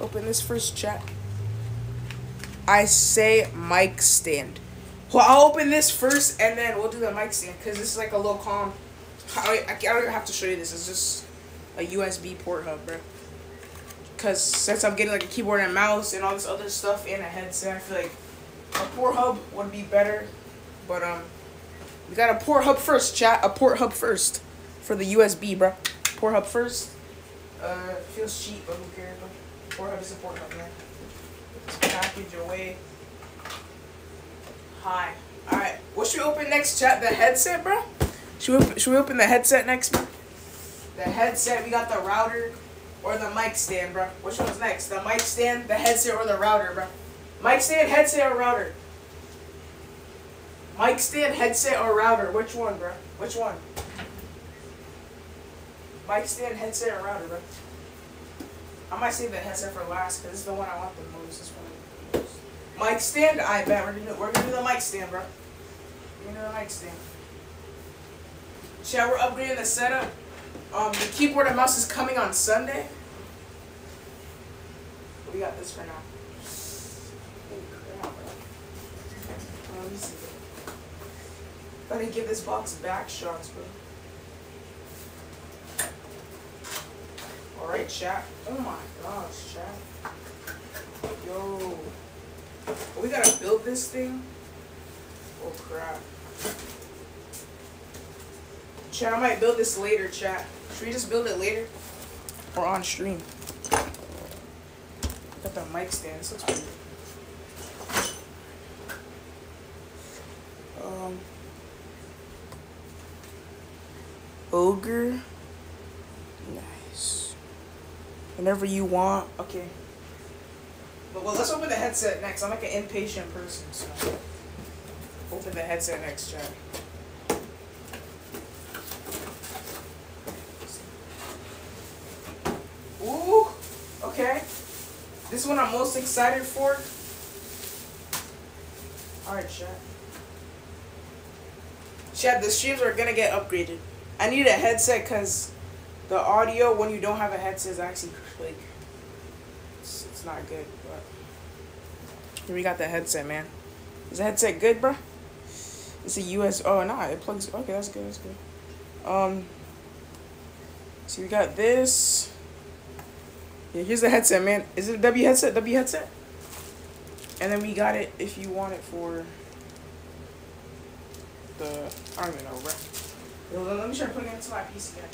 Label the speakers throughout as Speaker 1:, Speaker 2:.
Speaker 1: open this first chat. I say mic stand. Well, I'll open this first and then we'll do the mic stand because this is like a little calm. I, I, I don't even have to show you this. It's just a USB port hub, bro. Because since I'm getting like a keyboard and mouse and all this other stuff and a headset, I feel like a port hub would be better. But um, we got a port hub first, chat. A port hub first for the USB, bro. Port hub first. Uh, feels cheap, but who cares, bro? Is a port hub, man. Package away. Hi. Alright, what should we open next, chat? The headset, bro? Should we, should we open the headset next, bro? The headset, we got the router or the mic stand, bro. Which one's next? The mic stand, the headset, or the router, bro? Mic stand, headset, or router? Mic stand, headset, or router? Which one, bro? Which one? Mic stand, headset, or router, bro? I might save the headset for last because it's the one I want the most. This one. Most. Mic stand, I bet we're gonna we're gonna do the mic stand, bro. We're gonna do the mic stand. Chat, we're upgrading the setup. Um, the keyboard and mouse is coming on Sunday. We got this for now. Gotta give this box back shots, bro. Alright, chat. Oh my gosh, chat. Yo. We gotta build this thing. Oh crap. Chat, I might build this later, chat. Should we just build it later? Or on stream? Got the mic stand. This looks pretty Um. Ogre. Nice. Whenever you want. Okay. But well, let's open the headset next. I'm like an impatient person, so open the headset next, chat. Ooh, okay. This one I'm most excited for. Alright, chat. Chat, the streams are gonna get upgraded. I need a headset because the audio when you don't have a headset is actually like it's, it's not good. But we got the headset, man. Is the headset good, bro? It's a US. Oh, nah, it plugs. Okay, that's good. That's good. Um. So we got this. Yeah, here's the headset, man. Is it a W headset? W headset? And then we got it if you want it for the. I don't even know, bro. Let me try putting it into my PC again.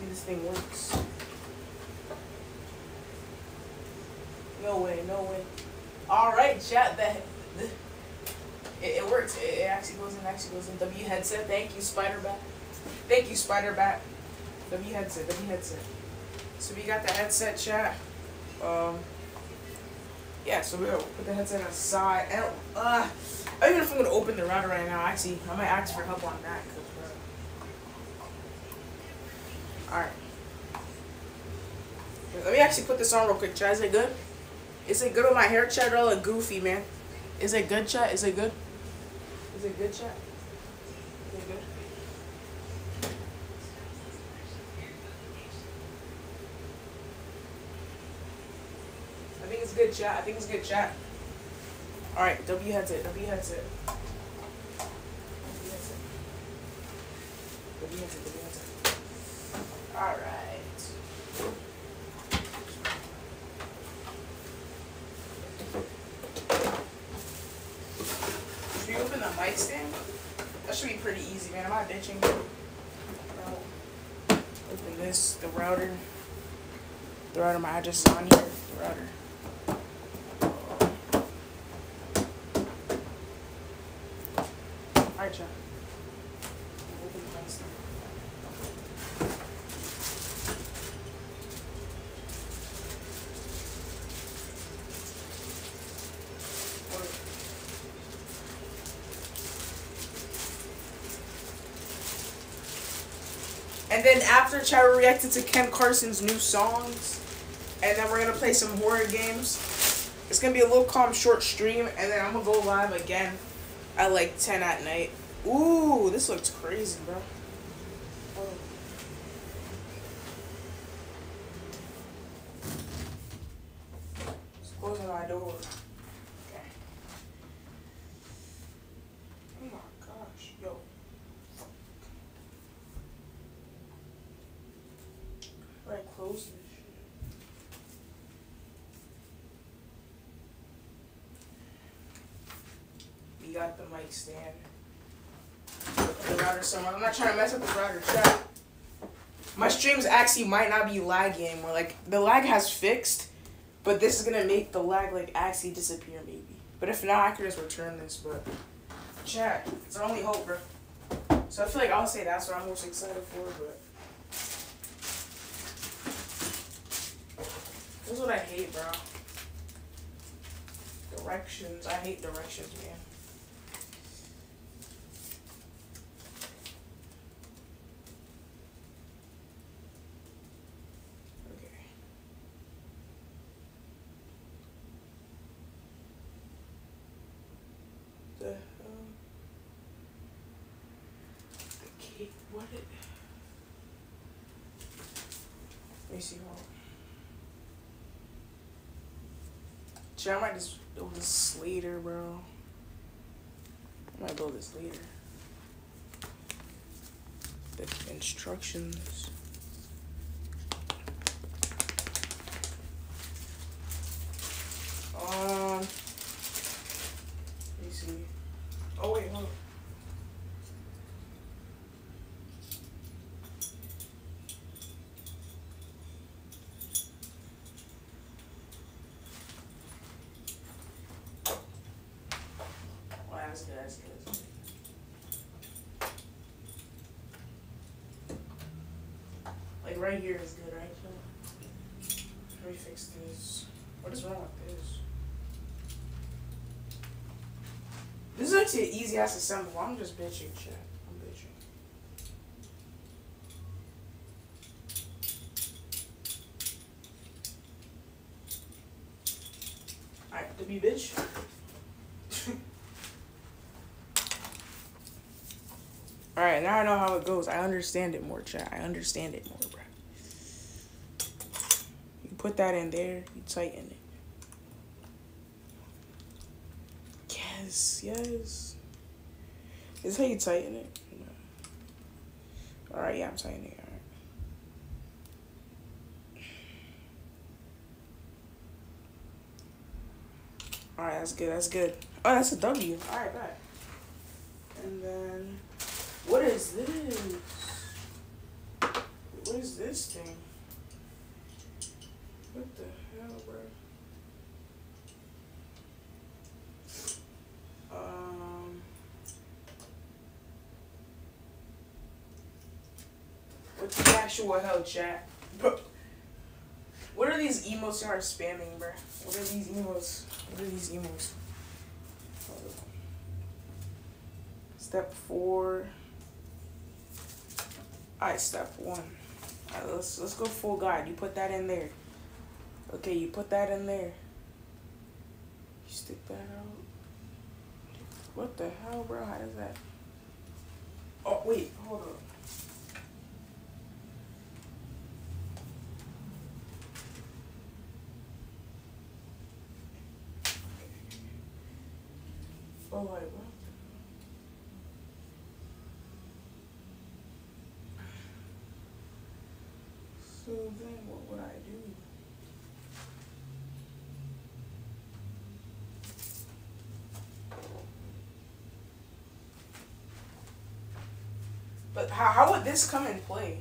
Speaker 1: See this thing works. No way, no way. Alright, chat, that. The, it, it works. It, it actually goes in, actually goes in. W headset. Thank you, Spider-Bat. Thank you, Spider-Bat. W headset, W headset. So we got the headset chat. Um, yeah, so we'll put the headset aside. Uh, I don't even know if I'm gonna open the router right now. Actually, I might ask for help on that. Cause, uh, all right. Let me actually put this on real quick, chat. Is it good? Is it good with my hair, chat? Or look goofy, man? Is it good, chat? Is it good? Is it good, chat? Is it good? I think it's good chat. I think it's good chat. Alright, W headset, W headset. W headset. W headset, W headset. Alright. Should we open the mic stand? That should be pretty easy, man. Am I bitching? No. Open this, the router. The router, my address is on here. The router. Alright, John. Open the mic stand. And then after chat, we reacted to Ken Carson's new songs. And then we're gonna play some horror games. It's gonna be a little calm short stream, and then I'm gonna go live again at like 10 at night. Ooh, this looks crazy, bro. Oh. my door. Okay. Oh my gosh, yo. Alright, close. We got the mic stand. The router somewhere. I'm not trying to mess up the router. Chat. My streams actually might not be lagging. Or like the lag has fixed, but this is gonna make the lag like actually disappear maybe. But if not, I could just return this. But chat, it's our only hope, bro. So I feel like I'll say that's what I'm most excited for. But this is what I hate, bro. Directions. I hate directions, man. What it? Let me see. Hold Shit, I might just build this later, bro. I might build this later. The instructions. Um, let me see. Oh wait, hold on. Oh, that's good. That's good. Like right here is good, right? Let me fix this. What is wrong with this? This is actually an easy ass assemble. I'm just bitching, shit. I'm bitching. Alright, to be bitch. Alright, now I know how it goes. I understand it more, chat. I understand it more, bro. You put that in there, you tighten it. Yes, yes. Is how you tighten it? No. Alright, yeah, I'm tightening it. Alright. That's good, that's good. Oh, that's a W. Alright, bye. And then, what is this? What is this thing? What the hell, bro? Um, what the actual hell, chat? What are these emotes you are spamming, bro? What are these emotes? What are these emotes? Step four. Alright, step one. Alright, let's let's go full guide. You put that in there. Okay, you put that in there. You stick that out. What the hell, bro? How does that? Oh wait, hold on. Oh wait, what? Then, what would I do? But how, how would this come in play?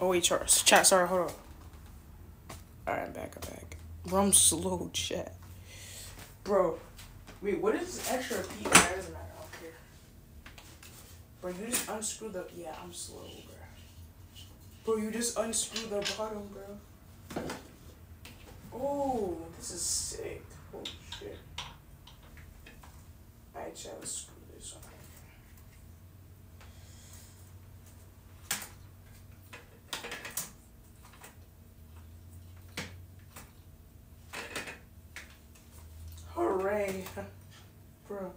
Speaker 1: Oh wait, Charles. Chat. Sorry. Hold on. All right, I'm back. I'm back. Bro, I'm slow, chat. Bro, wait. What is extra P? I don't care. Bro, you just unscrew the. Yeah, I'm slow, bro. Bro, you just unscrew the bottom, bro. Oh, this is sick. Oh shit. Alright, chat. Let's screw this on. Hooray. Bro.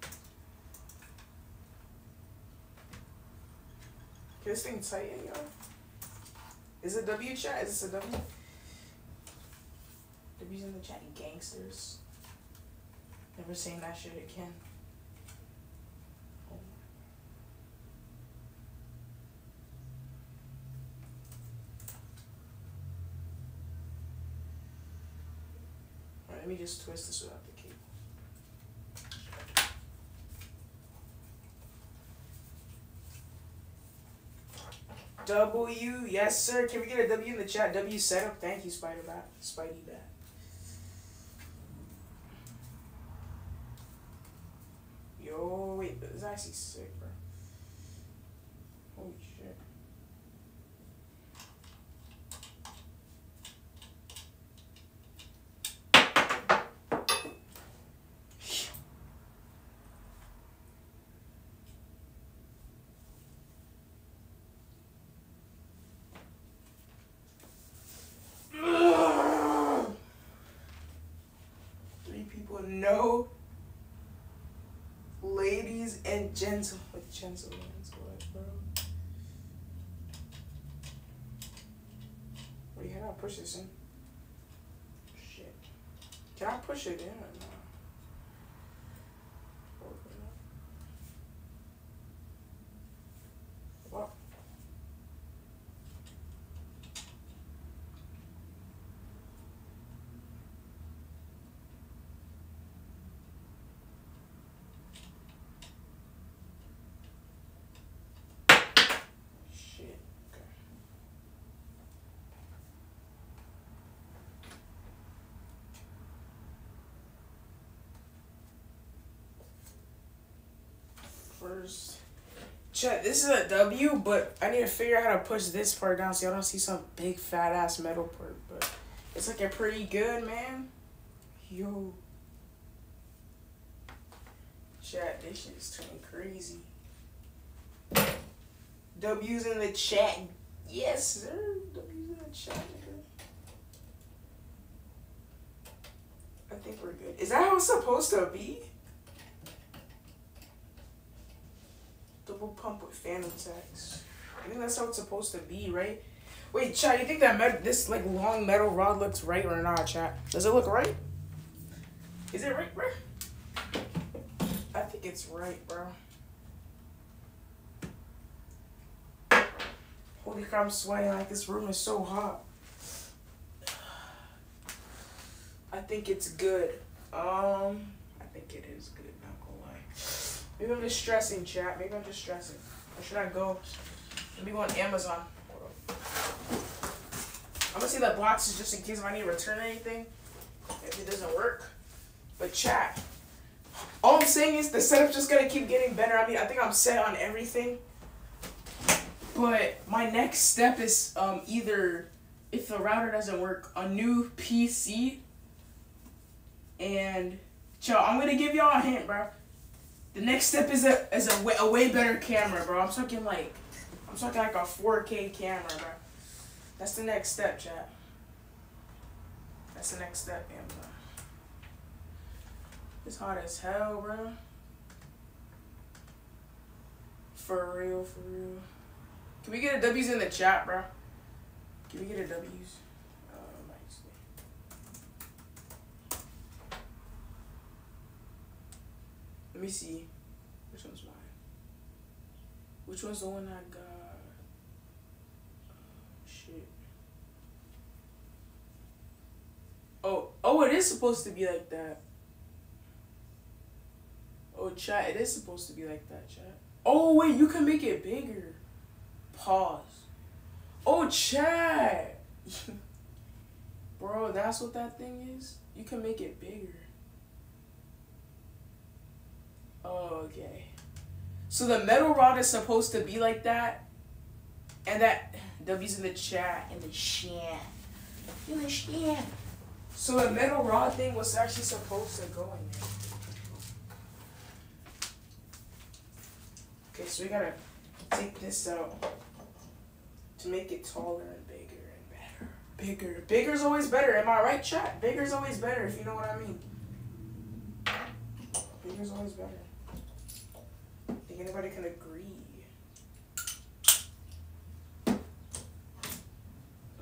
Speaker 1: Can this thing tighten, yo? Is it W chat? Is this a W? W's in the chat, gangsters. Never saying that shit again. Let me just twist this without the cable. W, yes sir. Can we get a W in the chat? W setup. Thank you, Spider Bat. Spidey Bat. Yo, wait, this is actually sick, bro. Holy shit. Three people, no ladies and gentlemen. Gentlemen, bro? Wait, how do I push this in? Shit. Can I push it in or not? Open up. What? Shit. Okay. Chat, this is a W, but I need to figure out how to push this part down so y'all don't see some big fat ass metal part. But it's looking pretty good, man. Yo. Chat, this is turning crazy. W's in the chat. Yes, sir. W's in the chat. I think we're good. Is that how it's supposed to be? Double pump with phantom tax. I think that's how it's supposed to be, right? Wait, chat, you think that met- this like long metal rod looks right or not, chat? Does it look right? Is it right, bro? I think it's right, bro. Holy crap, I'm sweating like this room is so hot. I think it's good. Um, I think it is good. Maybe I'm just stressing, chat. Maybe I'm just stressing. Should I go? Maybe go on Amazon. I'm gonna see the boxes just in case if I need to return anything. If it doesn't work. But chat. All I'm saying is the setup's just gonna keep getting better. I mean, I think I'm set on everything. But my next step is um, either if the router doesn't work, a new PC. And chill, I'm gonna give y'all a hint, bro. The next step is a is a way, a way better camera, bro. I'm talking like I'm talking like a 4K camera, bro. That's the next step, chat. That's the next step, Amazon. It's hot as hell, bro. For real, for real. Can we get a W's in the chat, bro? Can we get a W's? Uh, might see. Let me see. Which one's mine? Which one's the one I got? Oh, shit. Oh, oh, it is supposed to be like that. Oh, chat, it is supposed to be like that, chat. Oh, wait, you can make it bigger. Pause. Oh, chat. Bro, that's what that thing is? You can make it bigger. Oh, okay. So the metal rod is supposed to be like that. And that W's in the chat. In the chat. In the chat. So the metal rod thing was actually supposed to go in there. Okay, so we gotta take this out to make it taller and bigger and better. Bigger. Bigger's always better. Am I right, chat? Bigger's always better, if you know what I mean. Bigger's always better. Think anybody can agree.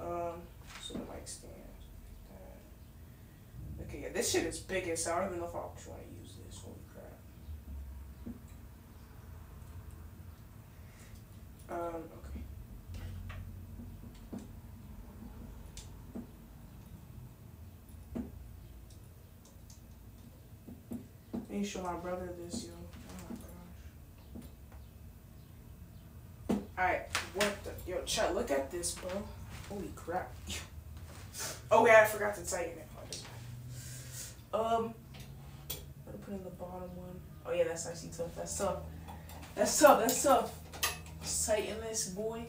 Speaker 1: Um, so the mic stand. Okay, yeah, this shit is big so I don't even know if I want to use this. Holy crap. Um, Let me show my brother this, yo. Oh my gosh. Alright, what the yo, chat, look at this, bro. Holy crap. oh yeah, I forgot to tighten it. Um I'm gonna put in the bottom one. Oh yeah, that's actually tough. That's tough. That's tough, that's tough. Let's tighten this boy.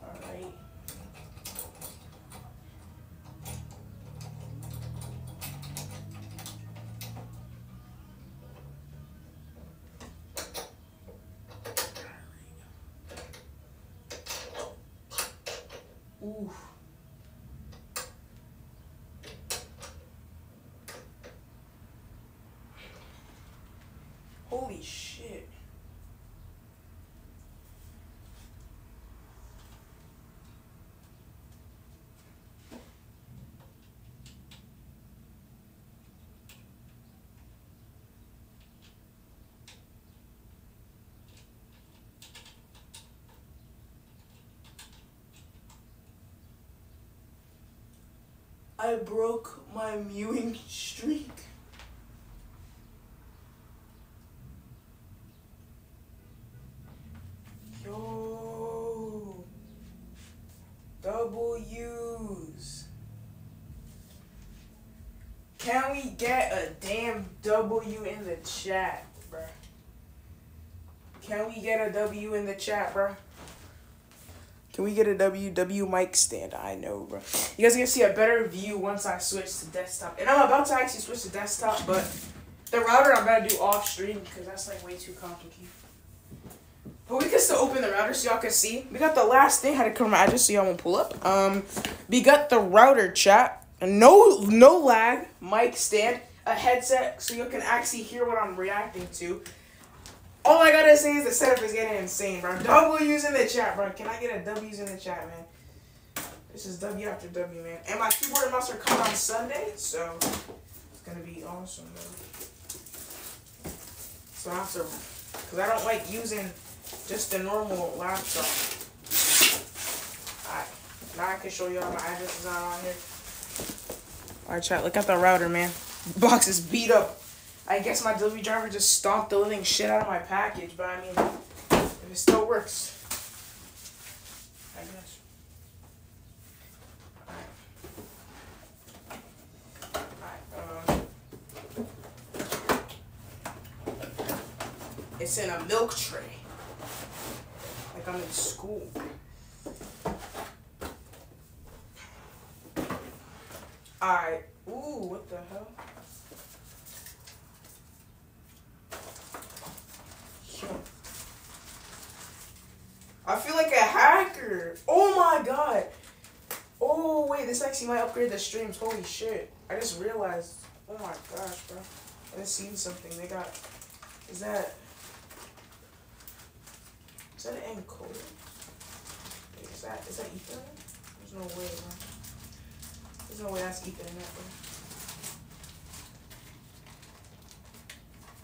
Speaker 1: Alright. I broke my mewing streak. Yo. W's. Can we get a damn W in the chat, bruh? Can we get a W in the chat, bruh? Can we get a WW mic stand? I know, bro. You guys are gonna see a better view once I switch to desktop. And I'm about to actually switch to desktop, but the router I'm gonna do off stream because that's like way too complicated. But we can still open the router so y'all can see. We got the last thing. Had to come my just so y'all won't pull up. Um, we got the router chat. No, no lag. Mic stand. A headset so you can actually hear what I'm reacting to. All I gotta say is the setup is getting insane, bro. W's in the chat, bro. Can I get a W's in the chat, man? This is W after W, man. And my keyboard and mouse are coming on Sunday, so it's gonna be awesome, man. So I have to, cause I don't like using just a normal laptop. Alright, now I can show you all my address addresses on here. Alright, chat, look at the router, man. Box is beat up. I guess my delivery driver just stomped the living shit out of my package, but I mean, if it still works, I guess. Uh, it's in a milk tray, like I'm in school. Alright. Ooh, what the hell? I feel like a hacker. Oh my god. Oh wait, this actually might upgrade the streams. Holy shit. I just realized. Oh my gosh, bro. I just seen something. They got is that is that an encoder? Wait, is that is that Ethernet? There's no way, bro. There's no way that's Ethernet,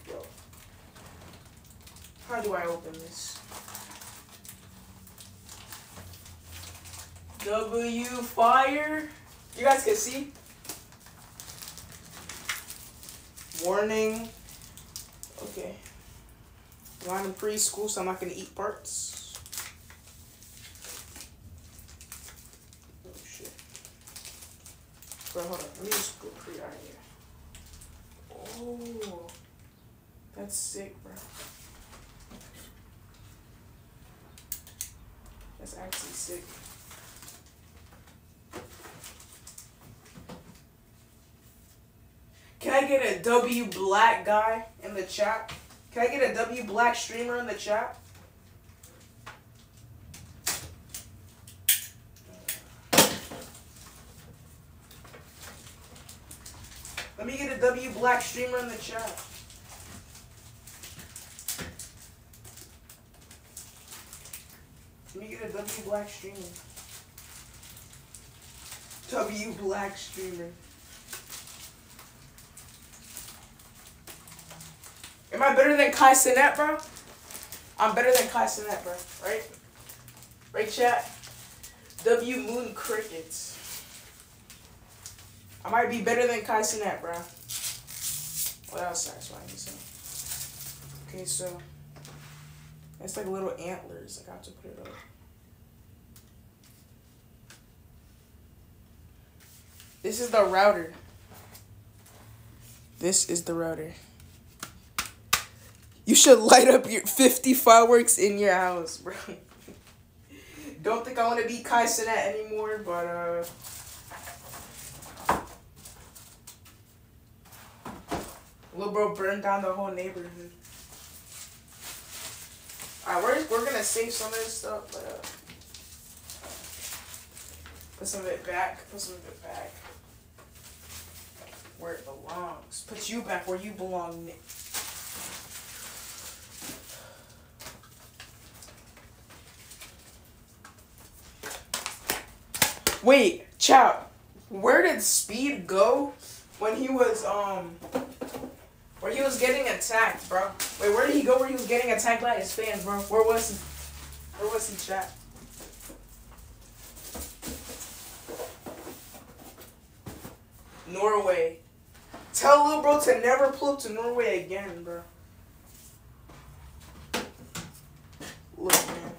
Speaker 1: bro. Yo. How do I open this? W fire. You guys can see. Warning. Okay. I'm in preschool, so I'm not gonna eat parts. bro. Hold on. Let me just go pre art here. Oh, that's sick, bro. That's actually sick. Can I get a W black guy in the chat? Can I get a W black streamer in the chat? Let me get a W black streamer in the chat. Let me get a W black streamer. W black streamer. Am I better than Kai Cenat, bro? I'm better than Kai Cenat, bro. Right? Right, chat? W Moon Crickets. I might be better than Kai Cenat, bro. What else satisfying say? Okay, so it's like little antlers. I got to put it up. This is the router. This is the router. You should light up your 50 fireworks in your house, bro. Don't think I want to be Kai Cenat anymore, but uh Little bro burned down the whole neighborhood. Alright, we're, we're gonna save some of this stuff, but uh, put some of it back. Put some of it back where it belongs. Put you back where you belong, Nick. Wait, Chow, where did Speed go when he was um where he was getting attacked, bro? Wait, where did he go where he was getting attacked by his fans, bro? Where was he? Where was he, chat? Norway. Tell little bro to never pull up to Norway again, bro. Look, man.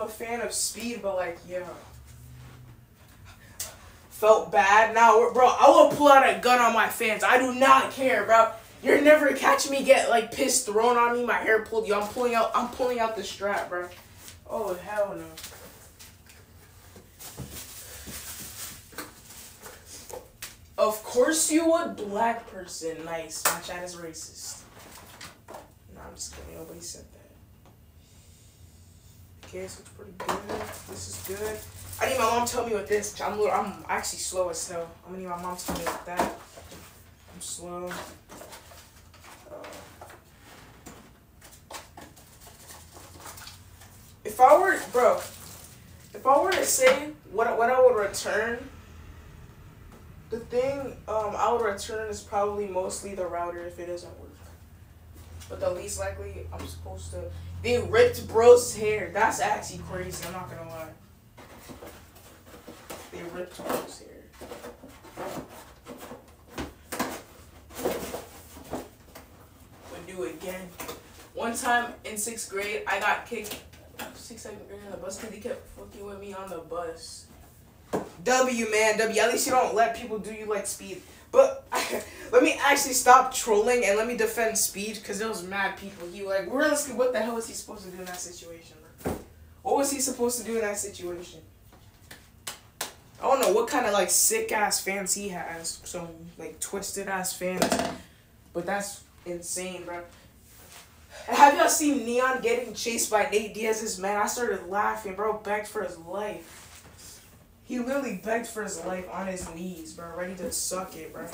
Speaker 1: I'm a fan of speed, but like, yeah. Felt bad. Now, bro, I will pull out a gun on my fans. I do not care, bro. You're never catching me get like piss thrown on me, my hair pulled. Yo, I'm pulling out. I'm pulling out the strap, bro. Oh hell no. Of course you would, black person. Nice. My chat is racist. No, I'm just kidding. Nobody said that. Okay, so it's pretty good. This is good. I need my mom to tell me what this. I'm I'm actually slow as snow. I'm gonna need my mom to tell me what that. I'm slow. Uh, if I were, bro, if I were to say what what I would return the thing um, I would return is probably mostly the router if it doesn't work. But the least likely, I'm supposed to. They ripped bro's hair. That's actually crazy. I'm not gonna lie. They ripped bro's hair. Would do it again. One time in sixth grade, I got kicked. Sixth, seventh grade on the bus because he kept fucking with me on the bus. W man, W. At least you don't let people do you like speed. But let me actually stop trolling and let me defend speed because there was mad people. He like realistically, what the hell was he supposed to do in that situation? What was he supposed to do in that situation? I don't know what kind of like sick ass fans he has. Some like twisted ass fans. But that's insane, bro. Have y'all seen Neon getting chased by Nate Diaz's man? I started laughing, bro. Begged for his life. He literally begged for his life on his knees, bro, ready to suck it, bro.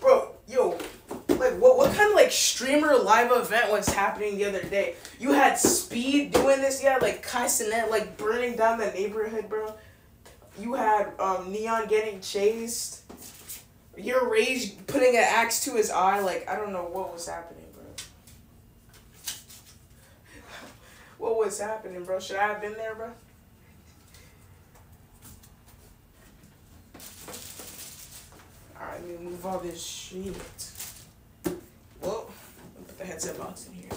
Speaker 1: Bro, yo, like what what kind of like streamer live event was happening the other day? You had Speed doing this, had like Kai Cenat like burning down the neighborhood, bro. You had um Neon getting chased. Your rage putting an axe to his eye, like I don't know what was happening. Bro. what was happening, bro? Should I have been there, bro? Alright, let me move all this shit. Well, put the headset box in here.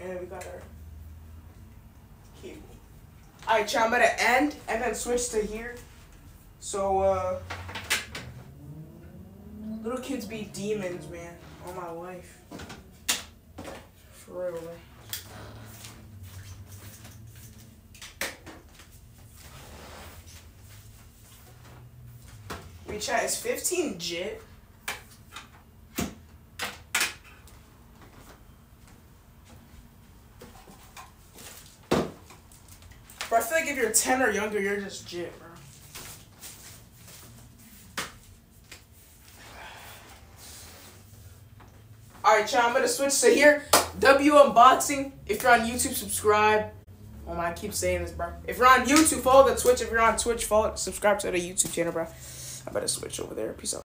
Speaker 1: And we got our cable. Alright, chat, I'm gonna end and then switch to here. So, uh, little kids be demons, man. All my life. For real, man. We chat is 15 jit. Bro, I feel like if you're 10 or younger, you're just jit, bro. Alright, chat, I'm gonna switch to here. W unboxing. If you're on YouTube, subscribe. Oh my, I keep saying this, bro. If you're on YouTube, follow the Twitch. If you're on Twitch, follow, subscribe to the YouTube channel, bro. I better switch over there. Peace out.